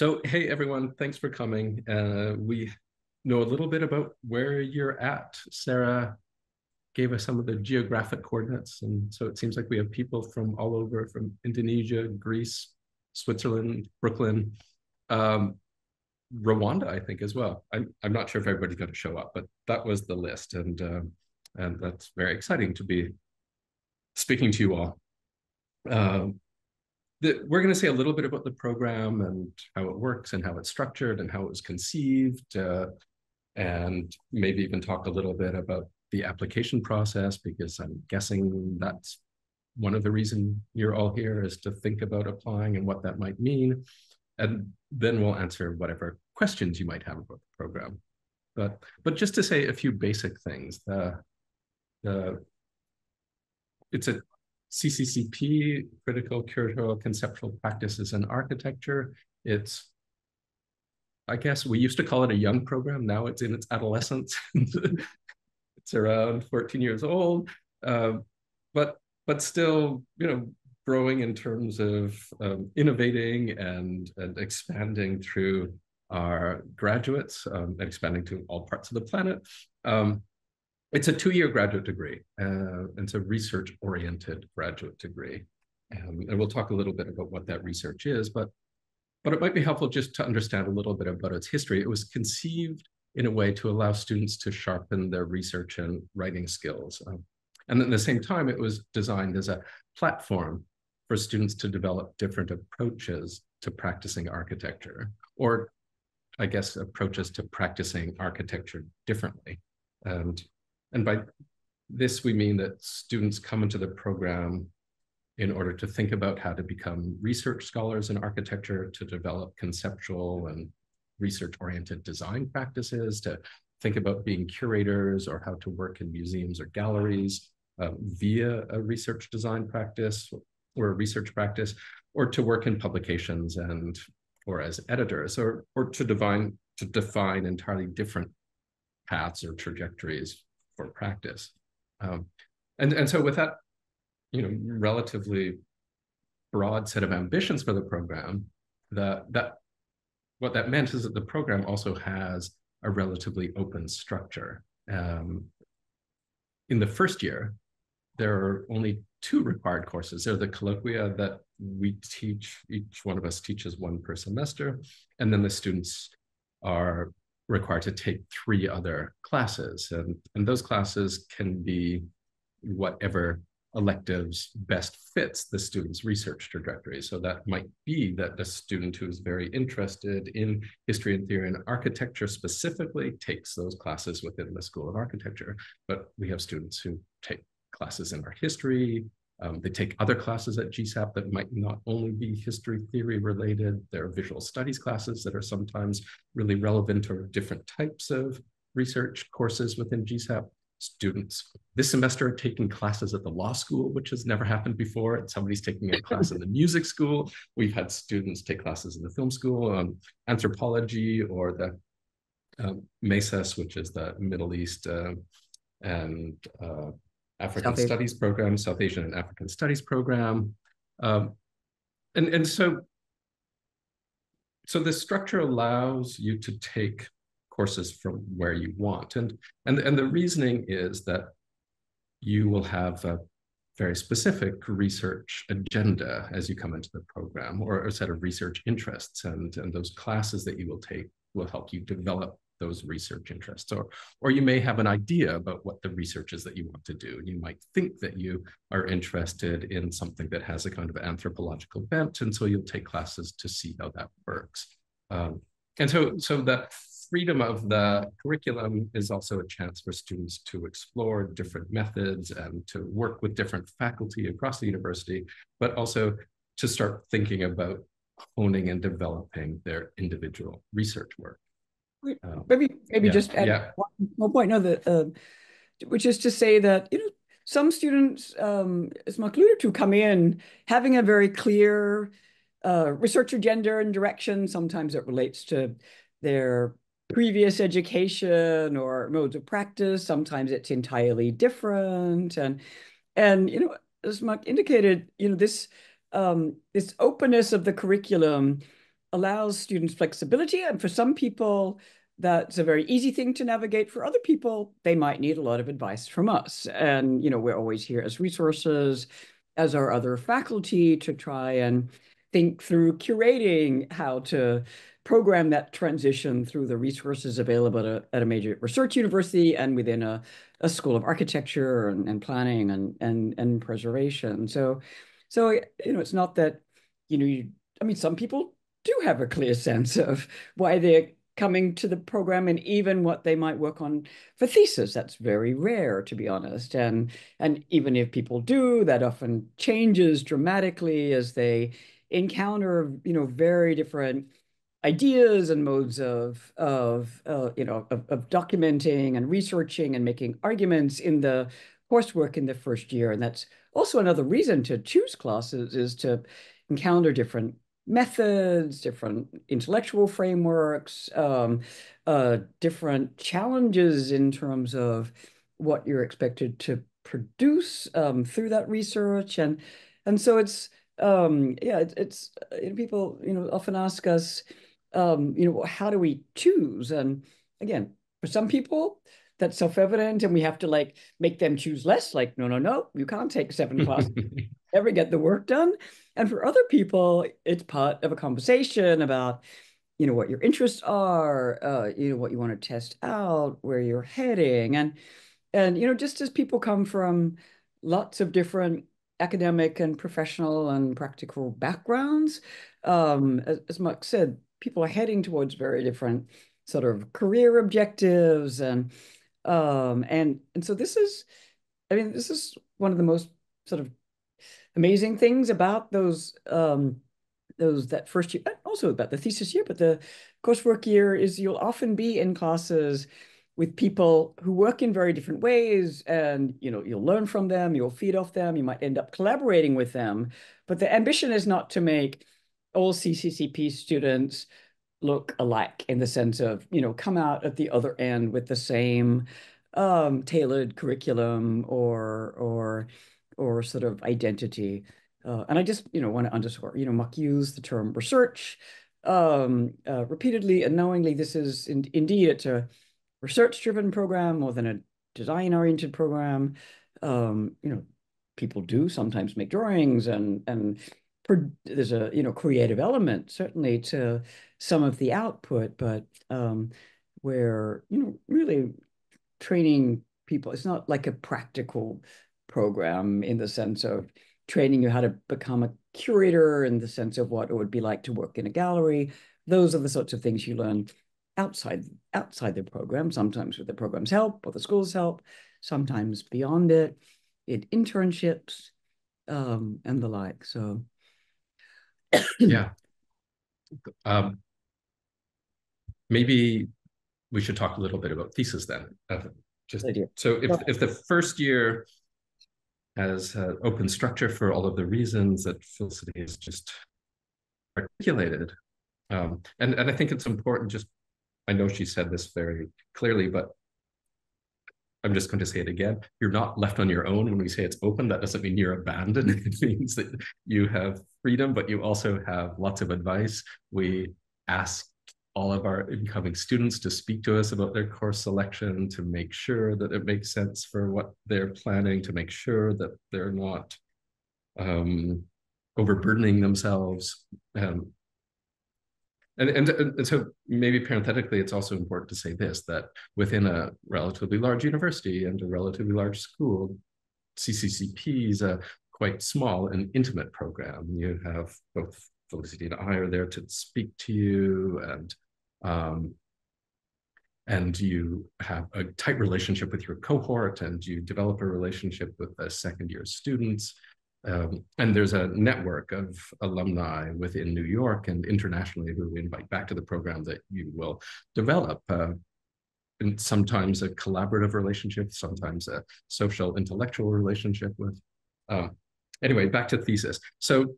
So, hey everyone, thanks for coming. Uh, we know a little bit about where you're at. Sarah gave us some of the geographic coordinates. And so it seems like we have people from all over, from Indonesia, Greece, Switzerland, Brooklyn, um, Rwanda, I think as well. I'm, I'm not sure if everybody's going to show up, but that was the list. And, uh, and that's very exciting to be speaking to you all. Um, the, we're going to say a little bit about the program and how it works and how it's structured and how it was conceived, uh, and maybe even talk a little bit about the application process because I'm guessing that's one of the reasons you're all here is to think about applying and what that might mean. And then we'll answer whatever questions you might have about the program. But but just to say a few basic things, the the it's a CCCP, Critical Curatorial Conceptual Practices in Architecture. It's, I guess we used to call it a young program. Now it's in its adolescence. it's around 14 years old, uh, but but still, you know, growing in terms of um, innovating and, and expanding through our graduates, um, expanding to all parts of the planet. Um, it's a two-year graduate degree. Uh, it's a research-oriented graduate degree. Um, and we'll talk a little bit about what that research is, but, but it might be helpful just to understand a little bit about its history. It was conceived in a way to allow students to sharpen their research and writing skills. Um, and at the same time, it was designed as a platform for students to develop different approaches to practicing architecture, or I guess approaches to practicing architecture differently. And and by this, we mean that students come into the program in order to think about how to become research scholars in architecture, to develop conceptual and research-oriented design practices, to think about being curators or how to work in museums or galleries uh, via a research design practice or a research practice, or to work in publications and or as editors, or or to define to define entirely different paths or trajectories for practice. Um, and, and so with that, you know, relatively broad set of ambitions for the program, that, that what that meant is that the program also has a relatively open structure. Um, in the first year, there are only two required courses. There are the colloquia that we teach, each one of us teaches one per semester, and then the students are required to take three other classes. And, and those classes can be whatever electives best fits the student's research trajectory. So that might be that a student who is very interested in history and theory and architecture specifically takes those classes within the School of Architecture. But we have students who take classes in art history, um, they take other classes at GSAPP that might not only be history theory related. There are visual studies classes that are sometimes really relevant or different types of research courses within GSAPP Students this semester are taking classes at the law school, which has never happened before. And somebody's taking a class in the music school. We've had students take classes in the film school, um, anthropology, or the um, MESAAS, which is the Middle East uh, and uh, African South Studies program, South Asian and African Studies program. Um, and, and so, so this structure allows you to take courses from where you want. And, and, and the reasoning is that you will have a very specific research agenda as you come into the program or a set of research interests and, and those classes that you will take will help you develop those research interests. Or or you may have an idea about what the research is that you want to do and you might think that you are interested in something that has a kind of anthropological bent and so you'll take classes to see how that works. Um, and so so the freedom of the curriculum is also a chance for students to explore different methods and to work with different faculty across the university but also to start thinking about honing and developing their individual research work um, maybe maybe yeah, just add yeah. one more point. No, that uh, which is to say that you know some students, um, as Mark alluded to, come in having a very clear uh, research agenda and direction. Sometimes it relates to their previous education or modes of practice. Sometimes it's entirely different, and and you know, as Mark indicated, you know this um, this openness of the curriculum allows students flexibility. And for some people, that's a very easy thing to navigate. For other people, they might need a lot of advice from us. And, you know, we're always here as resources, as our other faculty to try and think through curating how to program that transition through the resources available at a, major research university and within a, a school of architecture and, and planning and, and, and preservation. So, so, you know, it's not that, you know, you, I mean, some people do have a clear sense of why they're coming to the program and even what they might work on for thesis. That's very rare, to be honest. And, and even if people do, that often changes dramatically as they encounter, you know, very different ideas and modes of of uh, you know of, of, documenting and researching and making arguments in the coursework in the first year and that's also another reason to choose classes is to encounter different methods different intellectual frameworks um, uh, different challenges in terms of what you're expected to produce um, through that research and and so it's um, yeah it, it's uh, people you know often ask us um, you know, how do we choose? And again, for some people, that's self-evident, and we have to like make them choose less. Like, no, no, no, you can't take seven classes, ever get the work done. And for other people, it's part of a conversation about, you know, what your interests are, uh, you know, what you want to test out, where you're heading, and and you know, just as people come from lots of different academic and professional and practical backgrounds, um, as, as Mark said, people are heading towards very different sort of career objectives and um and and so this is i mean this is one of the most sort of amazing things about those um those that first year also about the thesis year but the coursework year is you'll often be in classes with people who work in very different ways and you know you'll learn from them you'll feed off them you might end up collaborating with them but the ambition is not to make all CCCP students look alike in the sense of, you know, come out at the other end with the same um, tailored curriculum or or or sort of identity. Uh, and I just, you know, want to underscore, you know, Mark used the term research um, uh, repeatedly and knowingly. This is in, indeed it's a research-driven program more than a design-oriented program. Um, you know, people do sometimes make drawings and and there's a you know creative element certainly to some of the output, but um, where you know really training people, it's not like a practical program in the sense of training you how to become a curator in the sense of what it would be like to work in a gallery. Those are the sorts of things you learn outside outside the program, sometimes with the program's help or the school's help, sometimes beyond it, in internships um, and the like. So yeah. Um, maybe we should talk a little bit about thesis then. Uh, just so if if the first year has uh, open structure for all of the reasons that Felicity has just articulated, um, and and I think it's important. Just I know she said this very clearly, but I'm just going to say it again. You're not left on your own when we say it's open. That doesn't mean you're abandoned. It means that you have freedom, but you also have lots of advice. We ask all of our incoming students to speak to us about their course selection, to make sure that it makes sense for what they're planning, to make sure that they're not um, overburdening themselves. Um, and, and, and so maybe parenthetically, it's also important to say this, that within a relatively large university and a relatively large school, CCCP is a quite small and intimate program. You have both Felicity and I are there to speak to you and um, and you have a tight relationship with your cohort and you develop a relationship with the second year students um, and there's a network of alumni within New York and internationally who invite back to the program that you will develop. Uh, and sometimes a collaborative relationship, sometimes a social intellectual relationship with. Um, anyway, back to thesis. So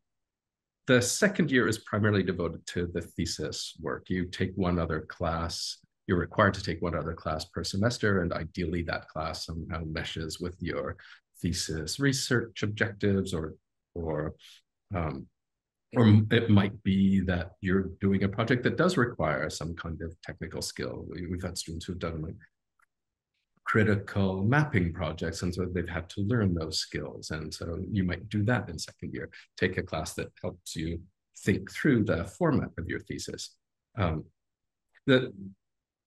the second year is primarily devoted to the thesis work. You take one other class, you're required to take one other class per semester, and ideally that class somehow meshes with your thesis research objectives or or um, or it might be that you're doing a project that does require some kind of technical skill. We've had students who've done like critical mapping projects, and so they've had to learn those skills. And so you might do that in second year, take a class that helps you think through the format of your thesis. Um, the,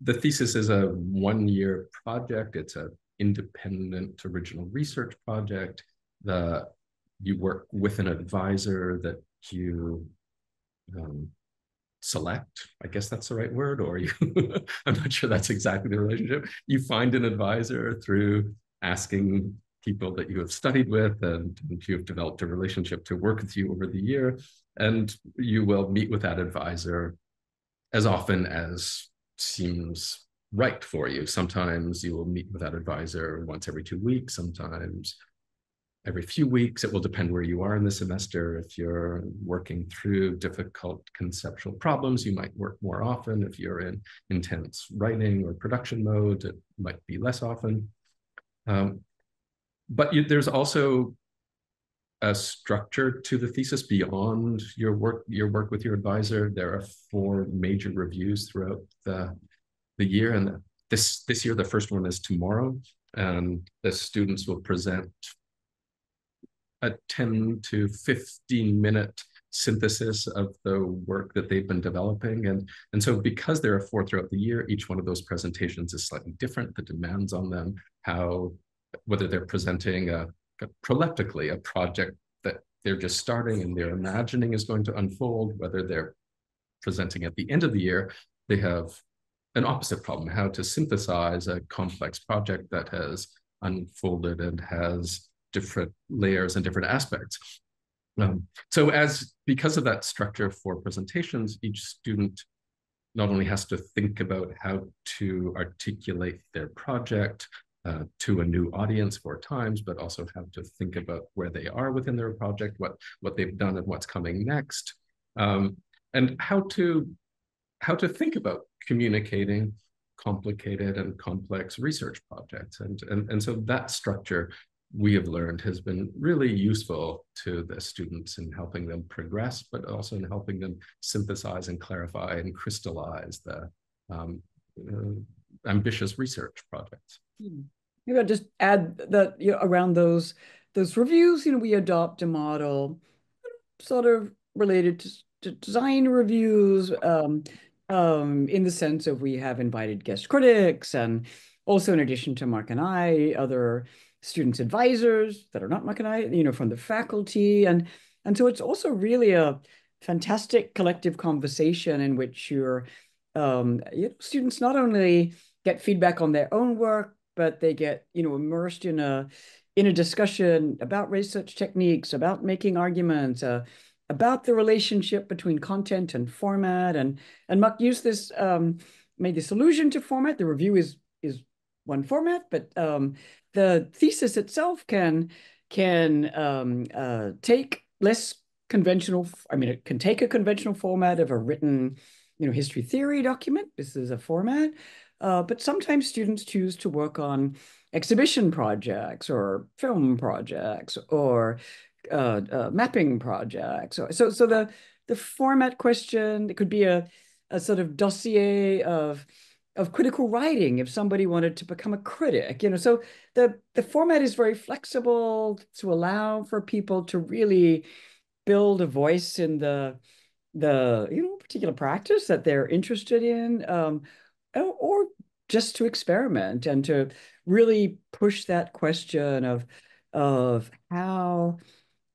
the thesis is a one-year project. It's an independent original research project. The, you work with an advisor that you um, select i guess that's the right word or you i'm not sure that's exactly the relationship you find an advisor through asking people that you have studied with and you have developed a relationship to work with you over the year and you will meet with that advisor as often as seems right for you sometimes you will meet with that advisor once every two weeks sometimes every few weeks. It will depend where you are in the semester. If you're working through difficult conceptual problems, you might work more often. If you're in intense writing or production mode, it might be less often. Um, but you, there's also a structure to the thesis beyond your work your work with your advisor. There are four major reviews throughout the, the year. And this, this year, the first one is tomorrow. And the students will present a 10 to 15 minute synthesis of the work that they've been developing. And, and so because there are four throughout the year, each one of those presentations is slightly different. The demands on them, how, whether they're presenting a, a proleptically, a project that they're just starting and they're imagining is going to unfold, whether they're presenting at the end of the year, they have an opposite problem, how to synthesize a complex project that has unfolded and has different layers and different aspects. Um, so as because of that structure for presentations, each student not only has to think about how to articulate their project uh, to a new audience four times, but also have to think about where they are within their project, what what they've done and what's coming next, um, and how to how to think about communicating complicated and complex research projects. And, and, and so that structure we have learned has been really useful to the students in helping them progress, but also in helping them synthesize and clarify and crystallize the um, uh, ambitious research projects. Hmm. Maybe I'll just add that you know, around those those reviews, you know, we adopt a model sort of related to, to design reviews um, um, in the sense of we have invited guest critics and also in addition to Mark and I, other students advisors that are not Mark and I, you know, from the faculty. And, and so it's also really a fantastic collective conversation in which your um, you know, students not only get feedback on their own work, but they get, you know, immersed in a in a discussion about research techniques, about making arguments, uh, about the relationship between content and format. And and Mark used this um, made this allusion to format. The review is is one format, but um, the thesis itself can can um, uh, take less conventional. I mean, it can take a conventional format of a written, you know, history theory document. This is a format, uh, but sometimes students choose to work on exhibition projects or film projects or uh, uh, mapping project. So, so, so the the format question it could be a a sort of dossier of of critical writing if somebody wanted to become a critic you know so the the format is very flexible to allow for people to really build a voice in the the you know particular practice that they're interested in um, or just to experiment and to really push that question of of how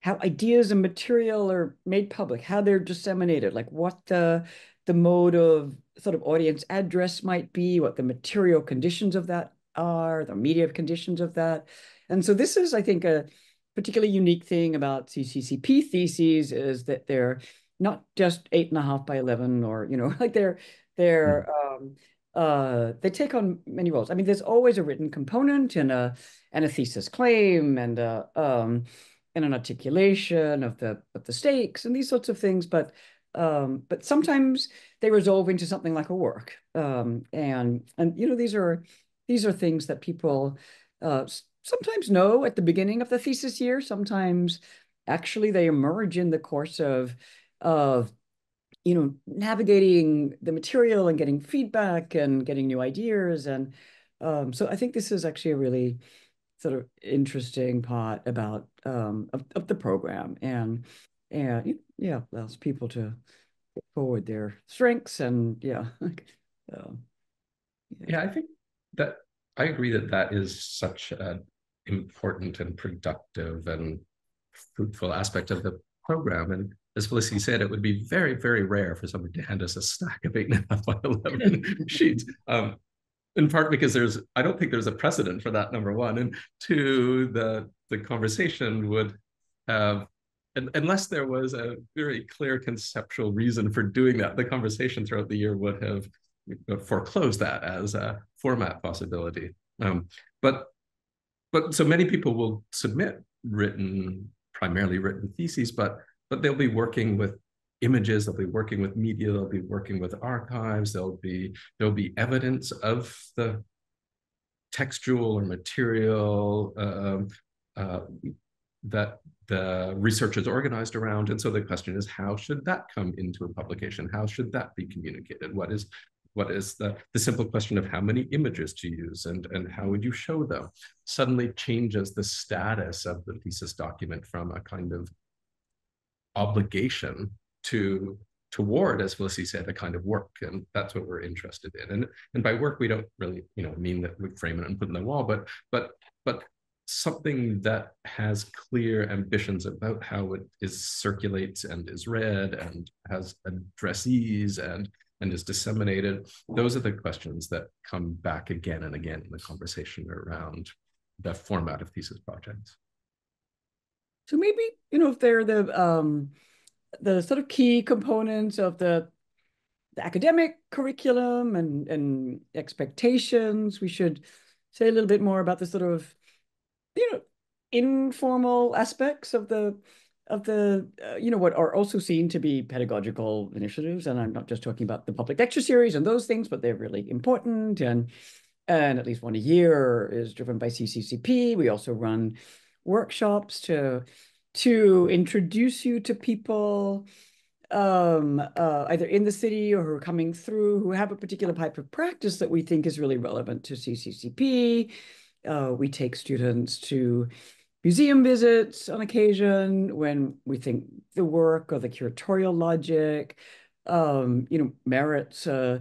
how ideas and material are made public how they're disseminated like what the the mode of sort of audience address might be, what the material conditions of that are, the media conditions of that. And so this is, I think, a particularly unique thing about CCCP theses is that they're not just eight and a half by 11 or, you know, like they're, they're, mm. um, uh, they take on many roles. I mean, there's always a written component and a, and a thesis claim and a, um, and an articulation of the, of the stakes and these sorts of things. But um, but sometimes they resolve into something like a work. Um, and and you know these are these are things that people uh, sometimes know at the beginning of the thesis year. Sometimes actually they emerge in the course of of you know navigating the material and getting feedback and getting new ideas and um, so I think this is actually a really sort of interesting part about um, of, of the program and and yeah allows people to forward their strengths and yeah um, yeah. yeah i think that i agree that that is such an important and productive and fruitful aspect of the program and as Felicity said, it would be very, very rare for somebody to hand us a stack of eight and a half by 11 sheets. Um, in part because there's i don't think there's a precedent for that number one. And two the the conversation would have unless there was a very clear conceptual reason for doing that the conversation throughout the year would have foreclosed that as a format possibility. Um, but but so many people will submit written primarily written theses but but they'll be working with images they'll be working with media they'll be working with archives there'll be there'll be evidence of the textual or material uh, uh, that the research is organized around. And so the question is how should that come into a publication? How should that be communicated? What is what is the, the simple question of how many images to use and, and how would you show them? Suddenly changes the status of the thesis document from a kind of obligation to toward, as Felicity said, a kind of work. And that's what we're interested in. And, and by work, we don't really, you know, mean that we frame it and put it in the wall, but but but something that has clear ambitions about how it is circulates and is read and has addressees and and is disseminated. Those are the questions that come back again and again in the conversation around the format of thesis projects. So maybe, you know, if they're the um the sort of key components of the, the academic curriculum and, and expectations. We should say a little bit more about the sort of, you know, informal aspects of the of the uh, you know what are also seen to be pedagogical initiatives. And i'm not just talking about the public lecture series and those things but they're really important. And and at least one a year is driven by cccp we also run workshops to to introduce you to people um, uh, either in the city or who are coming through who have a particular type of practice that we think is really relevant to CCCP. Uh, we take students to museum visits on occasion when we think the work or the curatorial logic, um, you know, merits a,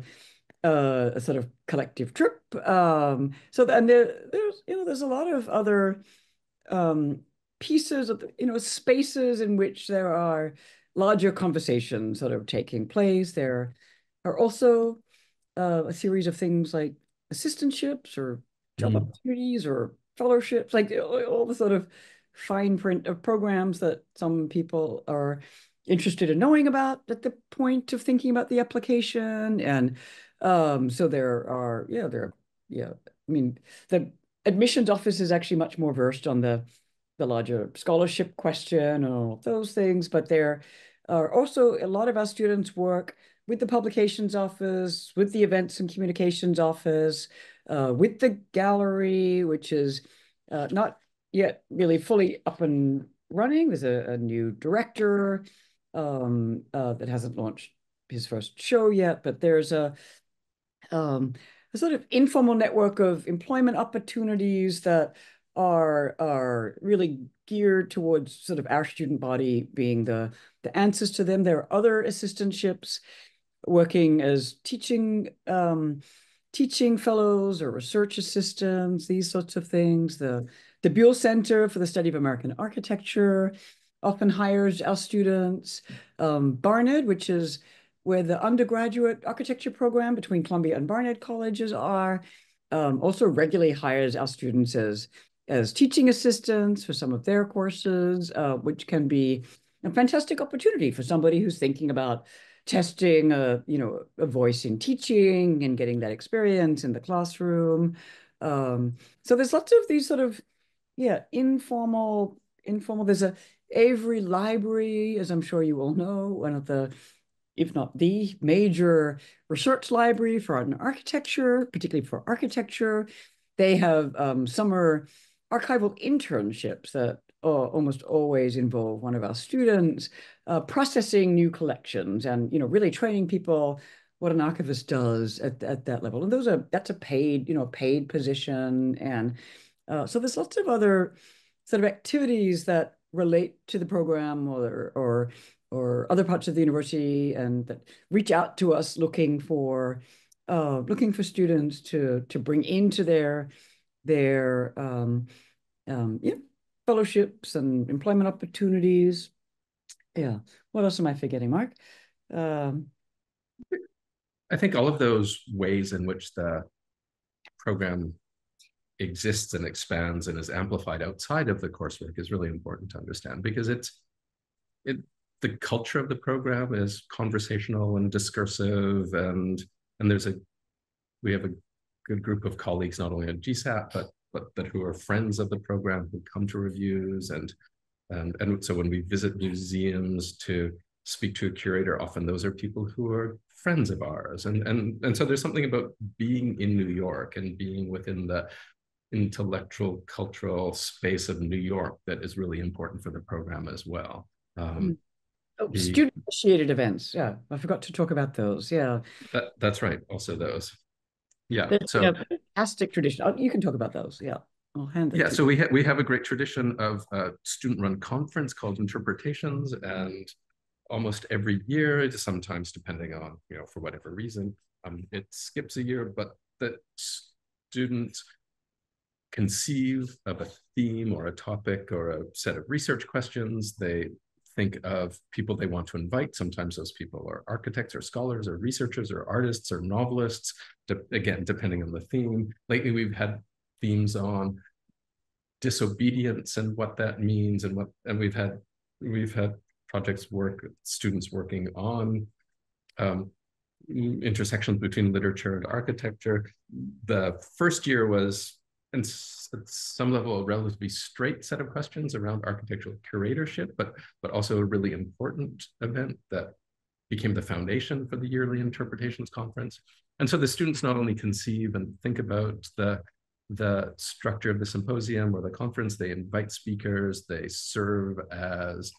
a, sort of collective trip. Um, so then there, there's, you know, there's a lot of other um, pieces of the, you know spaces in which there are larger conversations that are taking place. There are also uh, a series of things like assistantships or job mm. opportunities or fellowships, like all the sort of fine print of programs that some people are interested in knowing about at the point of thinking about the application. And um, so there are, yeah, there are, yeah, I mean, the admissions office is actually much more versed on the the larger scholarship question and all of those things, but there are also a lot of our students work with the publications office, with the events and communications office, uh, with the gallery, which is uh, not yet really fully up and running. There's a, a new director um, uh, that hasn't launched his first show yet, but there's a, um, a sort of informal network of employment opportunities that are are really geared towards sort of our student body being the the answers to them. There are other assistantships working as teaching um, teaching fellows or research assistants, these sorts of things. The the Buell Center for the Study of American Architecture often hires our students. Um, Barnard, which is where the undergraduate architecture program between Columbia and Barnard colleges are, um, also regularly hires our students as as teaching assistants for some of their courses, uh, which can be a fantastic opportunity for somebody who's thinking about testing a, you know, a voice in teaching and getting that experience in the classroom. Um, so there's lots of these sort of, yeah, informal, informal, there's a Avery Library, as I'm sure you all know, one of the, if not the major research library for art and architecture, particularly for architecture. They have um, summer archival internships that almost always involve one of our students uh, processing new collections and you know really training people what an archivist does at, at that level. And those are that's a paid you know paid position. And uh, so there's lots of other sort of activities that relate to the program or or or other parts of the university and that reach out to us looking for uh, looking for students to to bring into their their um, um, yeah, fellowships and employment opportunities. Yeah. What else am I forgetting, Mark? Um, I think all of those ways in which the program exists and expands and is amplified outside of the coursework is really important to understand because it's it the culture of the program is conversational and discursive and and there's a we have a good group of colleagues not only at GSAPP but but that who are friends of the program who come to reviews and and and so when we visit museums to speak to a curator often those are people who are friends of ours and and and so there's something about being in New York and being within the intellectual cultural space of New York that is really important for the program as well um, hmm. Oh, student initiated events. Yeah, I forgot to talk about those. Yeah, that, that's right. Also those. Yeah. That's, so fantastic tradition. Oh, you can talk about those. Yeah. I'll hand yeah, so we have we have a great tradition of a student-run conference called Interpretations, and almost every year, sometimes depending on you know for whatever reason, um, it skips a year, but that students conceive of a theme or a topic or a set of research questions. They think of people they want to invite. Sometimes those people are architects or scholars or researchers or artists or novelists, de- again, depending on the theme. Lately, we've had themes on disobedience and what that means and what and we've had we've had projects work students working on um, intersections between literature and architecture the first year was and at some level a relatively straight set of questions around architectural curatorship, but but also a really important event that became the foundation for the yearly interpretations conference. And so the students not only conceive and think about the the structure of the symposium or the conference, they invite speakers, they serve as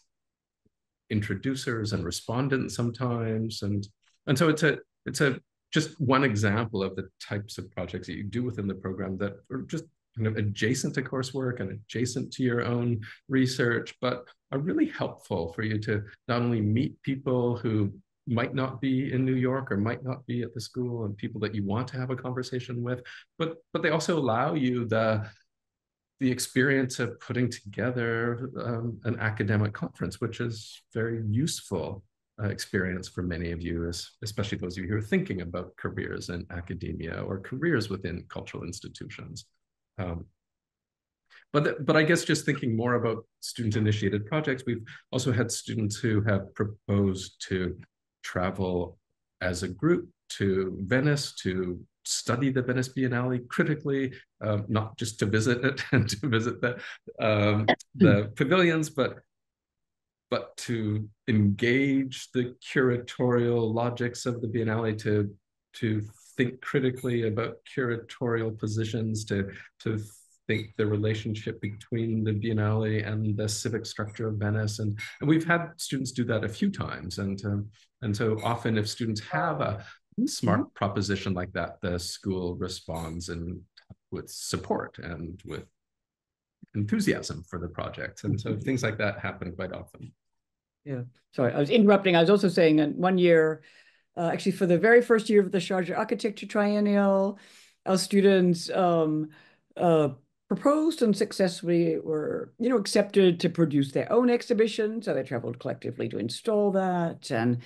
introducers and respondents sometimes. And, and so it's a it's a just one example of the types of projects that you do within the program that are just kind of adjacent to coursework and adjacent to your own research, but are really helpful for you to not only meet people who might not be in New York or might not be at the school and people that you want to have a conversation with, but but they also allow you the the experience of putting together um, an academic conference, which is very useful experience for many of you, as, especially those of you who are thinking about careers in academia or careers within cultural institutions. Um, but, but I guess just thinking more about student-initiated projects, we've also had students who have proposed to travel as a group to Venice to study the Venice Biennale critically, um, not just to visit it and to visit the um, the pavilions, but but to engage the curatorial logics of the Biennale, to to think critically about curatorial positions, to to think the relationship between the Biennale and the civic structure of Venice, and and we've had students do that a few times, and um, and so often if students have a smart proposition like that, the school responds and with support and with enthusiasm for the project, and so things like that happen quite often. Yeah. Sorry, I was interrupting. I was also saying that one year, uh, actually for the very first year of the Sharjah Architecture Triennial, our students um, uh, proposed and successfully were, you know, accepted to produce their own exhibition. So they traveled collectively to install that and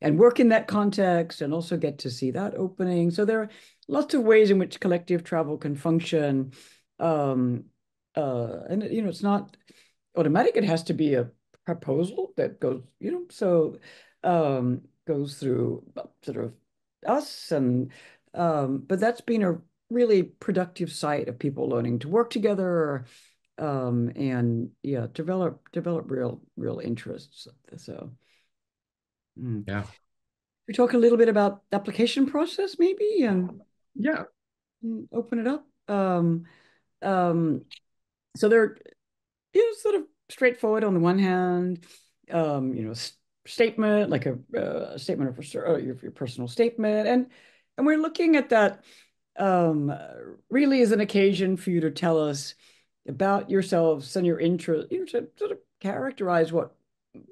and work in that context and also get to see that opening. So there are lots of ways in which collective travel can function. Um, uh, and, you know, it's not automatic. It has to be a proposal that goes, you know, so um, goes through sort of us and, um, but that's been a really productive site of people learning to work together um, and yeah, develop develop real real interests. So mm. yeah, we talk a little bit about the application process maybe and yeah, open it up. Um, um, so there, you know, sort of straightforward on the one hand, um, you know, statement like a, uh, statement of uh, your, your personal statement, and and we're looking at that um, really as an occasion for you to tell us about yourselves and your interest, you know, to sort of characterize what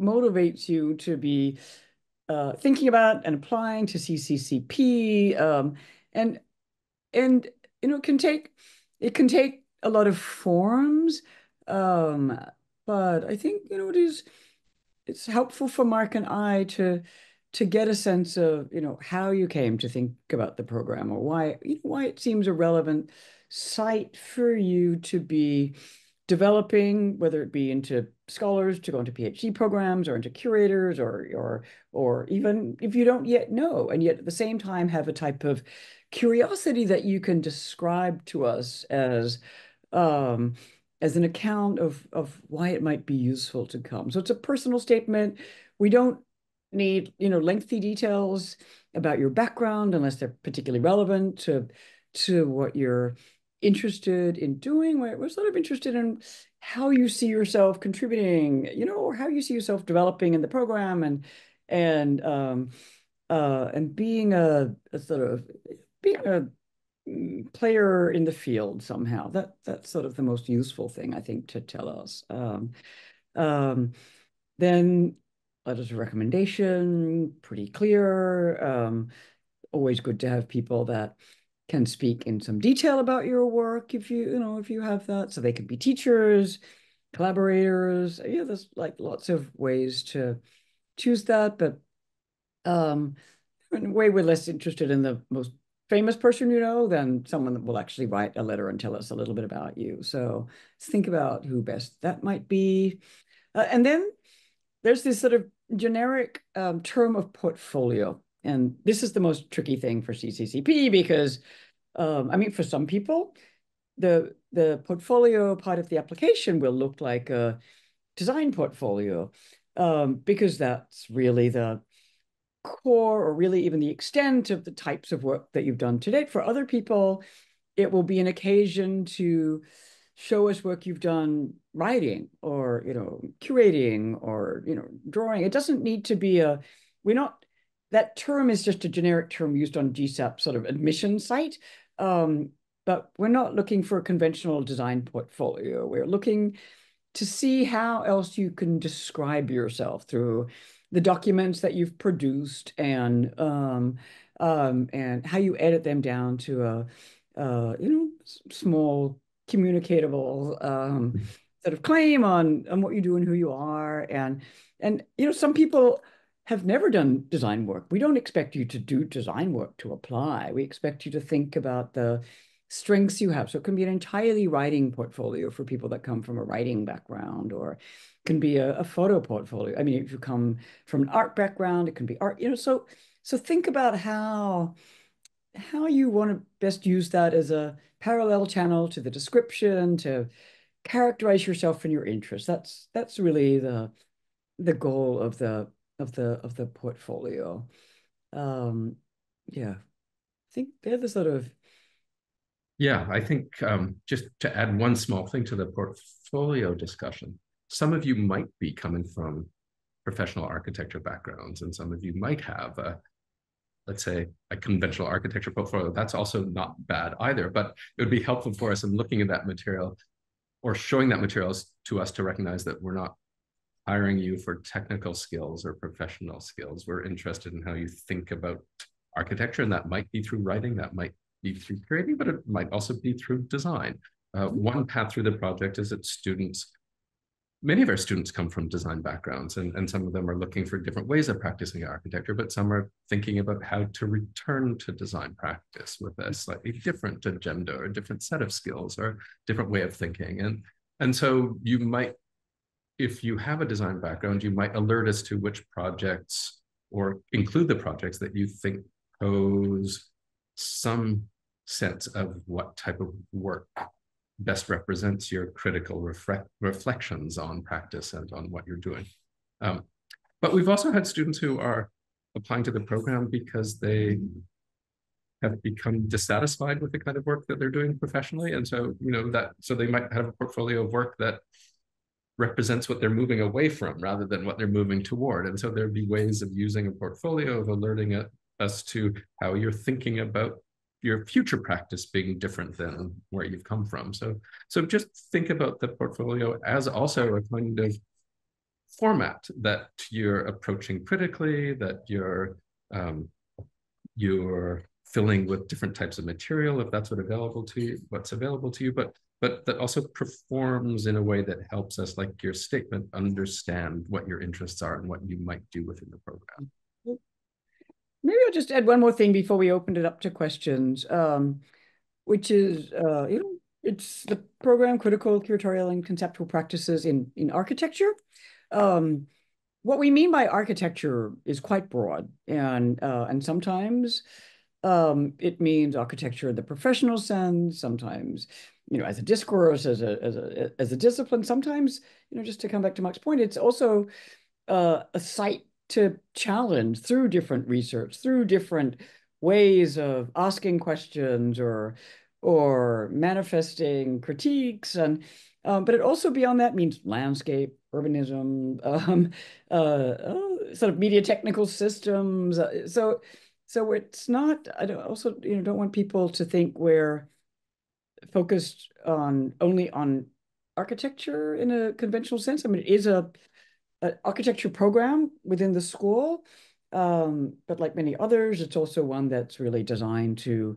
motivates you to be uh, thinking about and applying to CCCP, um, and and you know, it can take it can take a lot of forms, um, but I think you know it is it's helpful for Mark and I to to get a sense of you know how you came to think about the program or why you know, why it seems a relevant site for you to be developing, whether it be into scholars to go into PhD programs or into curators or or or even if you don't yet know, and yet at the same time have a type of curiosity that you can describe to us as um, as an account of of why it might be useful to come. So it's a personal statement. We don't need you know lengthy details about your background unless they're particularly relevant to to what you're interested in doing. We're, sort of interested in how you see yourself contributing, you know, or how you see yourself developing in the program and and um, uh, and being a, a sort of being a player in the field somehow. That that's sort of the most useful thing I think to tell us. Um, um, then letters of recommendation, pretty clear. Um, always good to have people that can speak in some detail about your work if you you know if you have that. So they could be teachers, collaborators. Yeah, there's like lots of ways to choose that, but um, way we're less interested in the most famous person you know than someone that will actually write a letter and tell us a little bit about you. So think about who best that might be. Uh, and then there's this sort of generic um, term of portfolio. And this is the most tricky thing for CCCP because, um, I mean, for some people, the the portfolio part of the application will look like a design portfolio um, because that's really the core or really even the extent of the types of work that you've done to date. For other people, it will be an occasion to show us work you've done writing or you know curating or you know drawing. It doesn't need to be a we're not that term is just a generic term used on GSAPP sort of admission site. Um, but we're not looking for a conventional design portfolio. We're looking to see how else you can describe yourself through the documents that you've produced and um, um, and how you edit them down to a, a you know small communicatable um, sort of claim on on what you do and who you are. And and you know some people have never done design work. We don't expect you to do design work to apply. We expect you to think about the strengths you have so it can be an entirely writing portfolio for people that come from a writing background or can be a, a photo portfolio i mean if you come from an art background it can be art you know so so think about how how you want to best use that as a parallel channel to the description to characterize yourself and your interests. That's that's really the the goal of the of the of the portfolio. Um, yeah, I think they're the sort of. Yeah, I think um, just to add one small thing to the portfolio discussion, some of you might be coming from professional architecture backgrounds, and some of you might have a let's say, a conventional architecture portfolio, that's also not bad either. But it would be helpful for us in looking at that material or showing that materials to us to recognize that we're not hiring you for technical skills or professional skills. We're interested in how you think about architecture, and that might be through writing, that might be through creating, but it might also be through design. Uh, one path through the project is that students many of our students come from design backgrounds and, and some of them are looking for different ways of practicing architecture, but some are thinking about how to return to design practice with a slightly different agenda or different set of skills or different way of thinking. And, and so you might, if you have a design background, you might alert us to which projects or include the projects that you think pose some sense of what type of work best represents your critical reflect, reflections on practice and on what you're doing. Um, but we've also had students who are applying to the program because they have become dissatisfied with the kind of work that they're doing professionally. And so, you know, that so they might have a portfolio of work that represents what they're moving away from rather than what they're moving toward. And so there'd be ways of using a portfolio of alerting us to how you're thinking about your future practice being different than where you've come from. So, so just think about the portfolio as also a kind of format that you're approaching critically, that you're um, you're filling with different types of material if that's what available to you, what's available to you, but but that also performs in a way that helps us, like your statement, understand what your interests are and what you might do within the program. Maybe I'll just add one more thing before we open it up to questions, um, which is, uh, you know, it's the program Critical Curatorial and Conceptual Practices in, in Architecture. Um, what we mean by architecture is quite broad, and uh, and sometimes um, it means architecture in the professional sense. Sometimes, you know, as a discourse, as a as a as a discipline. Sometimes, you know, just to come back to Mark's point, it's also uh, a site to challenge through different research, through different ways of asking questions or or manifesting critiques. And um, but it also beyond that means landscape urbanism um, uh, uh, sort of media technical systems. Uh, so so it's not i also you know don't want people to think we're focused on only on architecture in a conventional sense. I mean it is a an architecture program within the school. Um, but like many others, it's also one that's really designed to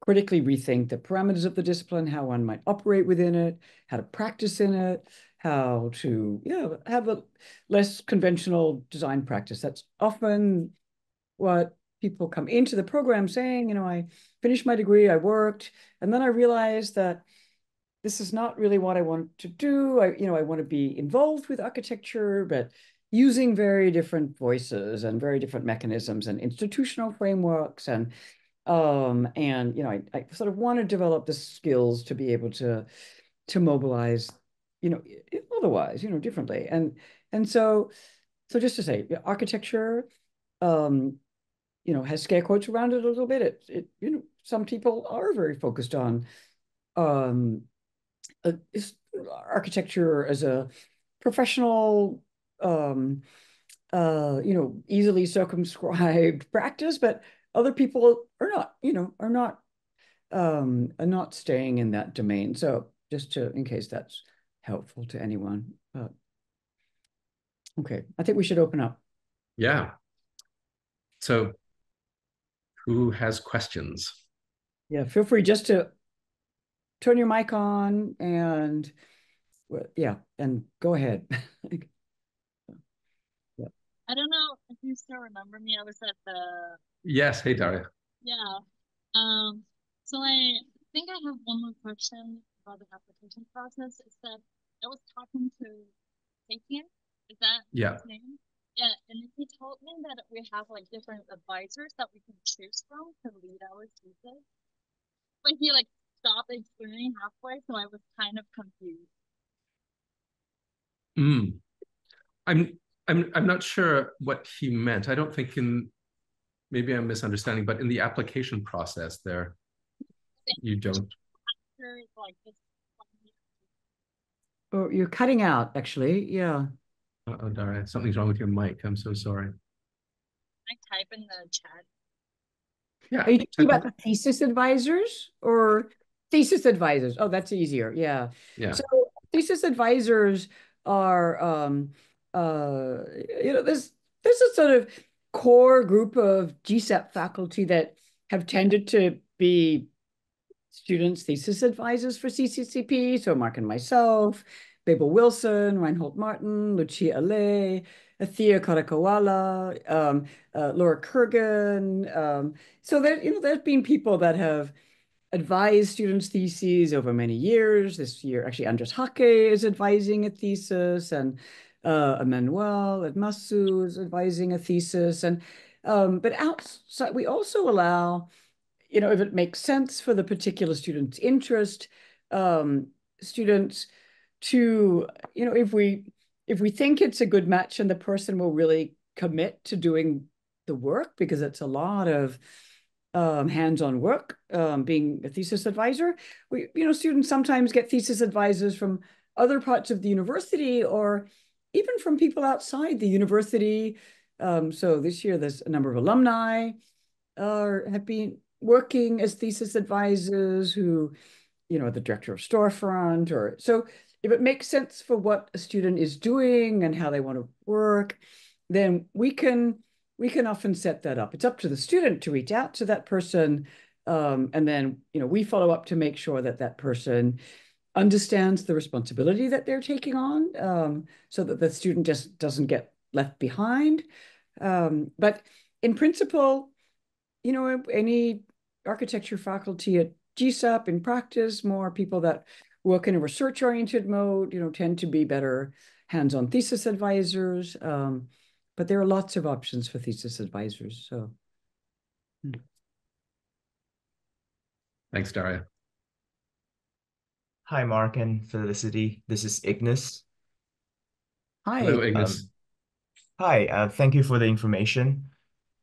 critically rethink the parameters of the discipline, how one might operate within it, how to practice in it, how to you know, have a less conventional design practice. That's often what people come into the program saying, you know, I finished my degree, I worked, and then I realized that this is not really what I want to do. I, you know, I want to be involved with architecture, but using very different voices and very different mechanisms and institutional frameworks and um and you know I, I sort of want to develop the skills to be able to to mobilize you know otherwise you know differently and and so so just to say architecture um you know has scare quotes around it a little bit it, it you know some people are very focused on um uh, architecture as a professional, um, uh, you know, easily circumscribed practice, but other people are not, you know, are not, um, are not staying in that domain. So just to, in case that's helpful to anyone. Uh, okay, I think we should open up. Yeah. So who has questions? Yeah, feel free just to turn your mic on and yeah, and go ahead. yeah. I don't know if you still remember me. I was at the Yes, hey Daria. Yeah. Um so I think I have one more question about the application process. Is that I was talking to Sapien, is that yeah. his name? Yeah, and he told me that we have like different advisors that we can choose from to lead our thesis. But he like stopped explaining halfway, so I was kind of confused. Mm. I'm I'm I'm not sure what he meant. I don't think in maybe I'm misunderstanding, but in the application process there, you don't. Oh, you're cutting out, actually. Yeah. Uh oh, Daria, something's wrong with your mic. I'm so sorry. I type in the chat. Yeah. Are you talking about the thesis advisors or thesis advisors. Oh, that's easier. Yeah. Yeah. So thesis advisors are, um, uh, you know, this this is sort of core group of GSAPP faculty that have tended to be students' thesis advisors for CCCP. So Mark and myself, Mabel Wilson, Reinhold Martin, Lucia Allais, Ateya Khorakiwala, um, uh, Laura Kurgan. Um, so there, you know, there's been people that have advised students' theses over many years. This year, actually, Andres Jaque is advising a thesis, and uh, Emmanuel Admassu is advising a thesis. And um, but outside, we also allow, you know, if it makes sense for the particular student's interest, um, students to, you know, if we if we think it's a good match and the person will really commit to doing the work because it's a lot of um, hands-on work, um, being a thesis advisor. We, you know, students sometimes get thesis advisors from other parts of the university or even from people outside the university. Um, so this year, there's a number of alumni uh, have been working as thesis advisors who, you know, the director of storefront or so if it makes sense for what a student is doing and how they want to work, then we can we can often set that up. It's up to the student to reach out to that person, um, and then you know we follow up to make sure that that person understands the responsibility that they're taking on um, so that the student just doesn't get left behind. Um, but in principle, you know, any architecture faculty at GSAPP in practice, more people that work in a research-oriented mode, you know, tend to be better hands-on thesis advisors. Um, but there are lots of options for thesis advisors, so. Hmm. Thanks, Daria. Hi, Mark and Felicity. This is Ignis. Hi. Hello, Ignis. Um, hi, uh, thank you for the information.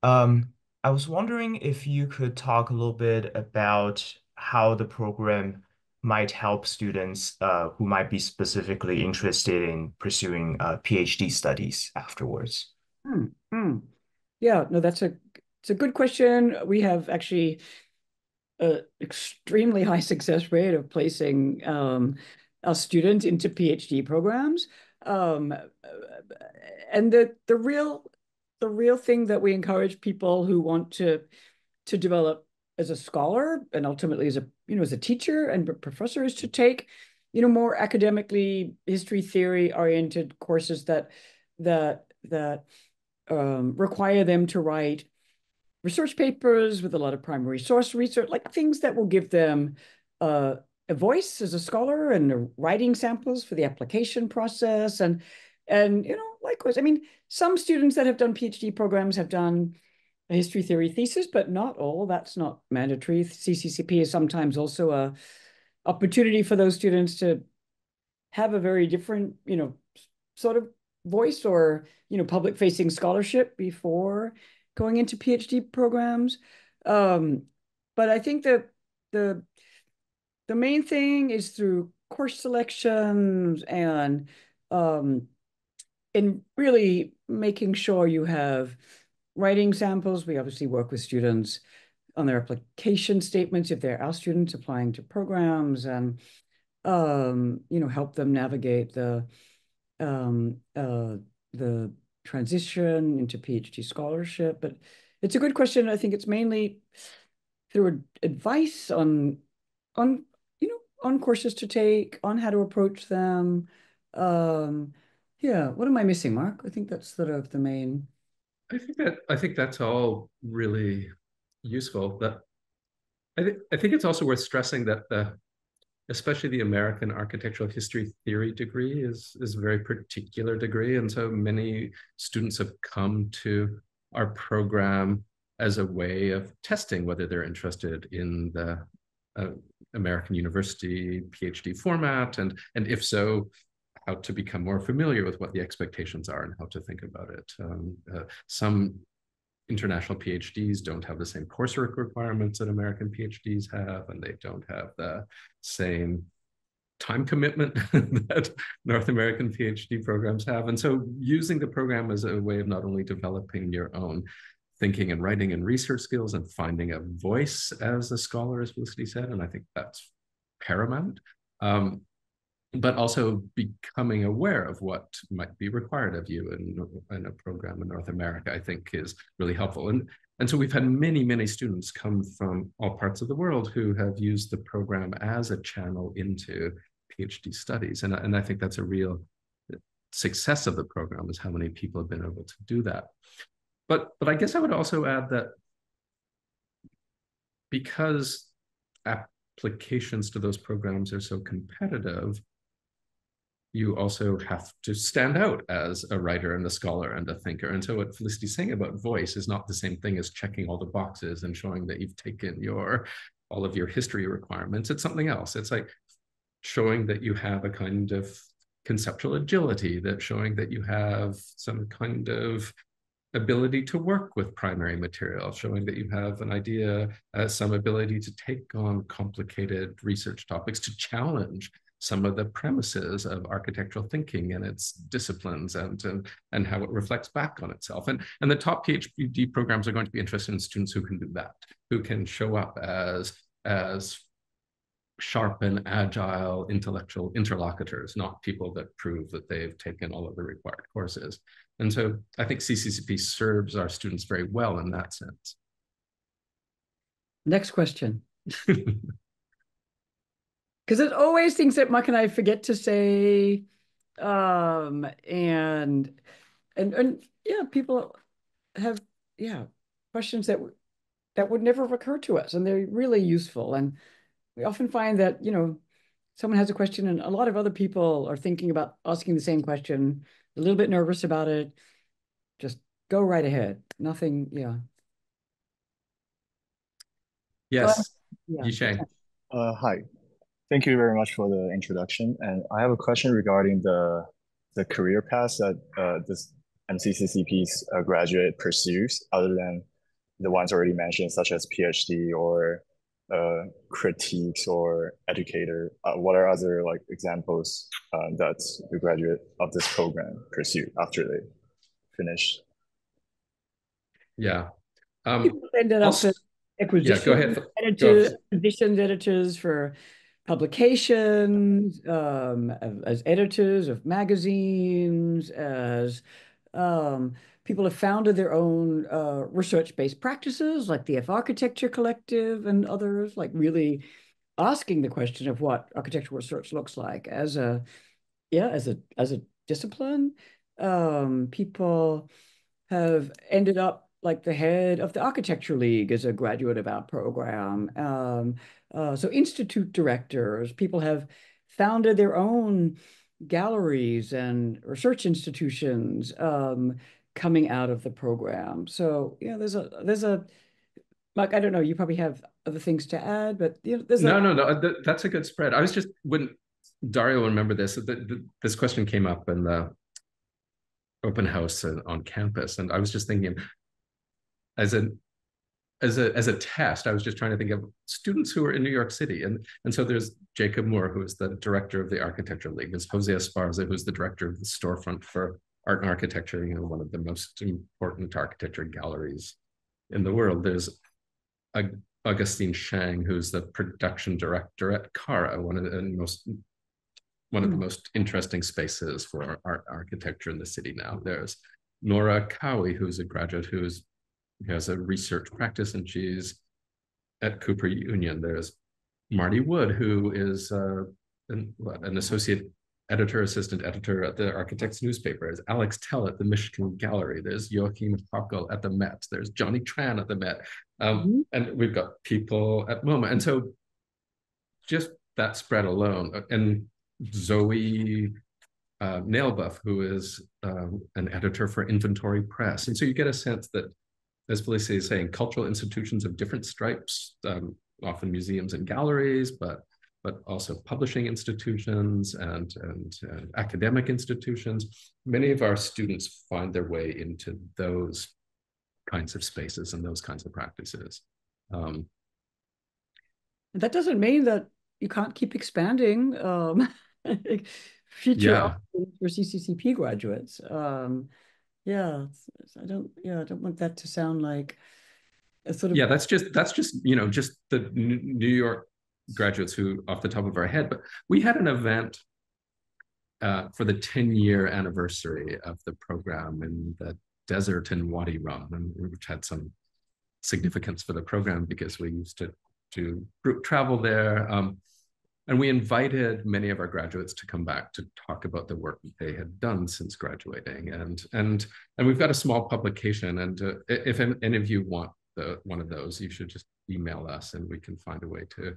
Um, I was wondering if you could talk a little bit about how the program might help students uh, who might be specifically interested in pursuing uh, PhD studies afterwards. Hmm, hmm. Yeah, no, that's a it's a good question. We have actually an extremely high success rate of placing um, our students into PhD programs. Um, and the the real the real thing that we encourage people who want to to develop as a scholar and ultimately as a you know as a teacher and professor is to take you know more academically history theory oriented courses that that that um, require them to write research papers with a lot of primary source research, like things that will give them uh, a voice as a scholar and writing samples for the application process. And, and, you know, likewise, I mean, some students that have done PhD programs have done a history theory thesis, but not all. That's not mandatory. CCCP is sometimes also a opportunity for those students to have a very different, you know, sort of voice or, you know, public facing scholarship before going into PhD programs. Um, but I think that the the main thing is through course selections and um, in really making sure you have writing samples. We obviously work with students on their application statements if they're our students applying to programs and um, you know help them navigate the um, uh, the transition into PhD scholarship. But it's a good question. I think it's mainly through advice on on you know on courses to take, on how to approach them. Um, yeah, what am I missing, Mark? I think that's sort of the main. I think that I think that's all really useful. That I think I think it's also worth stressing that the especially the American architectural history theory degree is, is a very particular degree. And so many students have come to our program as a way of testing whether they're interested in the uh, American university PhD format, and, and if so, how to become more familiar with what the expectations are and how to think about it. Um, uh, some international PhDs don't have the same coursework requirements that American PhDs have, and they don't have the same time commitment that North American PhD programs have. And so using the program as a way of not only developing your own thinking and writing and research skills and finding a voice as a scholar, as Felicity said, and I think that's paramount, um, but also becoming aware of what might be required of you in, in a program in North America, I think is really helpful. And, and so we've had many, many students come from all parts of the world who have used the program as a channel into PhD studies. And, and I think that's a real success of the program is how many people have been able to do that. But, but I guess I would also add that because applications to those programs are so competitive, you also have to stand out as a writer and a scholar and a thinker. And so what Felicity's saying about voice is not the same thing as checking all the boxes and showing that you've taken your all of your history requirements. It's something else. It's like showing that you have a kind of conceptual agility, that showing that you have some kind of ability to work with primary material, showing that you have an idea, uh, some ability to take on complicated research topics, to challenge some of the premises of architectural thinking and its disciplines and, and, and how it reflects back on itself. And, and the top PhD programs are going to be interested in students who can do that, who can show up as, as sharp and agile intellectual interlocutors, not people that prove that they've taken all of the required courses. And so I think CCCP serves our students very well in that sense. Next question. Because there's always things that Mike and I forget to say. Um, and, and, and yeah, people have, yeah, questions that, that would never occur to us and they're really useful. And we often find that, you know, someone has a question and a lot of other people are thinking about asking the same question, a little bit nervous about it. Just go right ahead. Nothing, yeah. Yes, yeah. Yisheng. Uh, hi. Thank you very much for the introduction. And I have a question regarding the the career path that uh, this MCCCP's uh, graduate pursues, other than the ones already mentioned, such as PhD or uh, critiques or educator? Uh, what are other like examples uh, that the graduate of this program pursue after they finish? Yeah. Um, People ended up as acquisition yeah, go ahead. editors, editions editors for publications, um, as editors of magazines, as um, people have founded their own uh, research-based practices like the F Architecture Collective and others, like really asking the question of what architectural research looks like as a, yeah, as a as a discipline. Um, people have ended up like the head of the Architecture League is a graduate of our program. Um, uh, so institute directors, people have founded their own galleries and research institutions um, coming out of the program. So yeah, there's a there's a Mark. I don't know. You probably have other things to add, but you know, there's no, a, no, no. That's a good spread. I was just when Daria remember this. This question came up in the open house on campus, and I was just thinking, as a as a as a test, I was just trying to think of students who are in New York City, and and so there's Jacob Moore, who is the director of the Architecture League. There's Jose Esparza, who's the director of the storefront for art and architecture, you know, one of the most important architecture galleries in the world. There's Augustine Shang, who's the production director at Cara, one of the most one of the hmm. most interesting spaces for art architecture in the city now. There's Nora Cowie, who's a graduate who's who has a research practice and she's at Cooper Union. There's Marty Wood, who is uh, an, an associate editor, assistant editor at the Architects newspaper. There's Alex Tell at the Michigan Gallery. There's Joachim Hackel at the Met. There's Johnny Tran at the Met. Um, mm-hmm. And we've got people at MoMA. And so just that spread alone, uh, and Zoe uh, Nailbuff, who is um, an editor for Inventory Press. And so you get a sense that, as Felicity is saying, cultural institutions of different stripes, um, often museums and galleries, but but also publishing institutions and, and, and, academic institutions. Many of our students find their way into those kinds of spaces and those kinds of practices. Um, that doesn't mean that you can't keep expanding um, future yeah. for CCCP graduates. Um, yeah, I don't. Yeah, I don't want that to sound like a sort of. Yeah, that's just that's just you know just the New York graduates who off the top of our head, but we had an event uh, for the 10 year anniversary of the program in the desert in Wadi Rum, which had some significance for the program because we used to do group travel there. Um, and we invited many of our graduates to come back to talk about the work they had done since graduating. And and and we've got a small publication. And uh, if any of you want the, one of those, you should just email us, and we can find a way to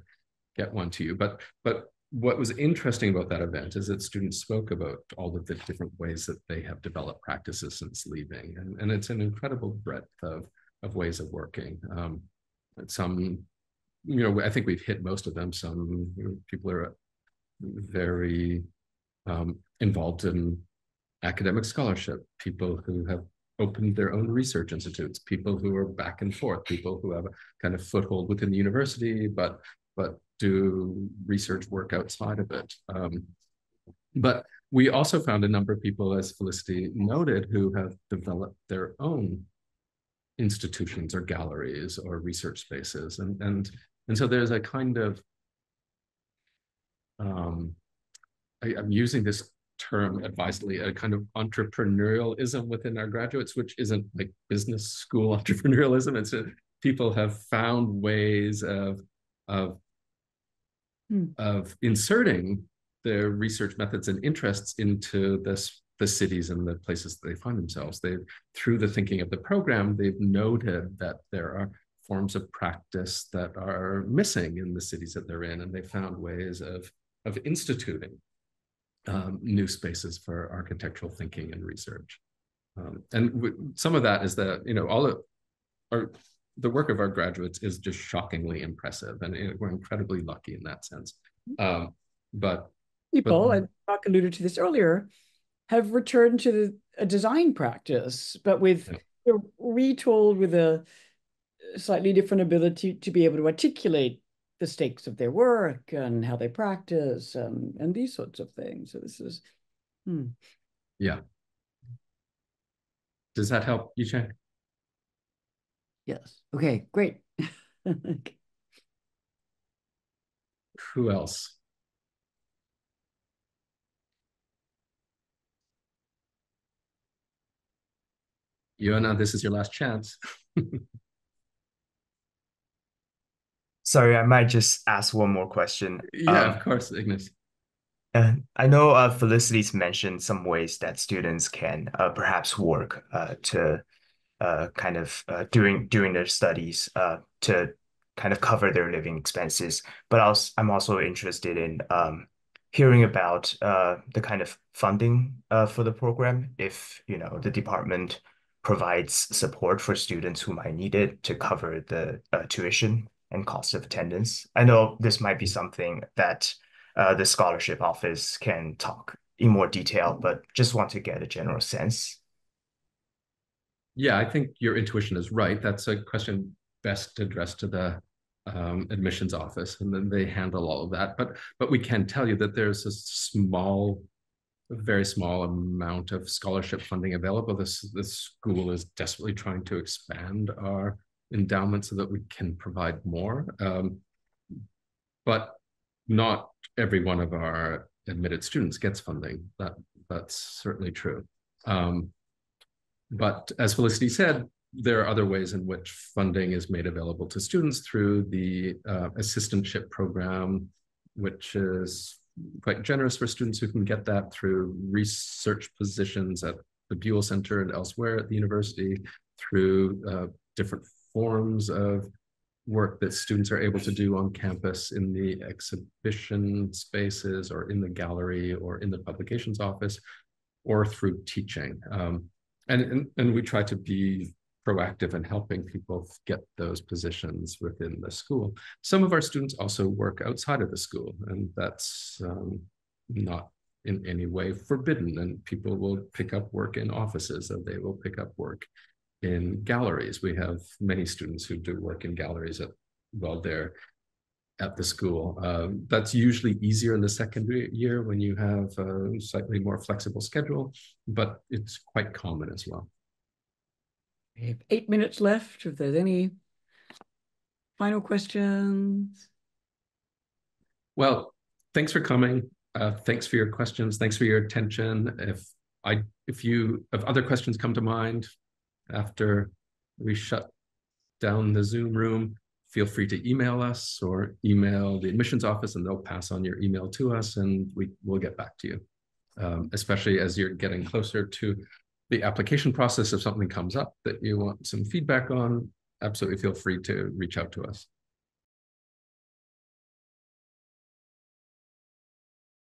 get one to you. But but what was interesting about that event is that students spoke about all of the different ways that they have developed practices since leaving, and, and it's an incredible breadth of of ways of working. Um, some, you know, I think we've hit most of them. Some you know, people are very um, involved in academic scholarship. People who have opened their own research institutes. People who are back and forth. People who have a kind of foothold within the university, but but do research work outside of it. Um, but we also found a number of people, as Felicity noted, who have developed their own institutions or galleries or research spaces. And, and, and so there's a kind of, um, I, I'm using this term advisedly, a kind of entrepreneurialism within our graduates, which isn't like business school entrepreneurialism. It's a, people have found ways of, of, hmm. of inserting their research methods and interests into this the cities and the places that they find themselves. They, through the thinking of the program, they've noted that there are forms of practice that are missing in the cities that they're in, and they found ways of of instituting um, new spaces for architectural thinking and research. Um, and some of that is that you know all of our the work of our graduates is just shockingly impressive, and we're incredibly lucky in that sense. Um, but people, but, and Doc alluded to this earlier, have returned to the, a design practice, but with yeah. retold with a slightly different ability to be able to articulate the stakes of their work and how they practice and, and these sorts of things. So this is, hmm. yeah. Does that help you, Chen? Yes. Okay, great. Who else? Yona, this is your last chance. Sorry, I might just ask one more question. Yeah, um, of course, Ignis. Uh, I know uh, Felicity's mentioned some ways that students can uh, perhaps work uh, to uh, kind of uh, during during their studies to kind of cover their living expenses. But I was, I'm also interested in um, hearing about the kind of funding for the program. If you know the department provides support for students who might need it to cover the uh, tuition and cost of attendance. I know this might be something that uh, the scholarship office can talk in more detail, but just want to get a general sense. Yeah, I think your intuition is right. That's a question best addressed to the um, admissions office, and then they handle all of that. But but we can tell you that there's a small very small amount of scholarship funding available. This this school is desperately trying to expand our endowment so that we can provide more. Um, but not every one of our admitted students gets funding. That that's certainly true. Um, but as Felicity said, there are other ways in which funding is made available to students through the uh, assistantship program, which is quite generous for students who can get that through research positions at the Buell Center and elsewhere at the university, through uh, different forms of work that students are able to do on campus in the exhibition spaces or in the gallery or in the publications office or through teaching. Um, and, and, and we try to be proactive in helping people get those positions within the school. Some of our students also work outside of the school, and that's um, not in any way forbidden. And people will pick up work in offices, and they will pick up work in galleries. We have many students who do work in galleries at well, they're at the school. Um, that's usually easier in the second year when you have a slightly more flexible schedule, but it's quite common as well. We have eight minutes left. If there's any final questions. Well, thanks for coming. Uh, thanks for your questions. Thanks for your attention. If I, if you, if other questions come to mind after we shut down the Zoom room, feel free to email us or email the admissions office and they'll pass on your email to us and we will get back to you. Um, especially as you're getting closer to the application process, if something comes up that you want some feedback on, absolutely feel free to reach out to us.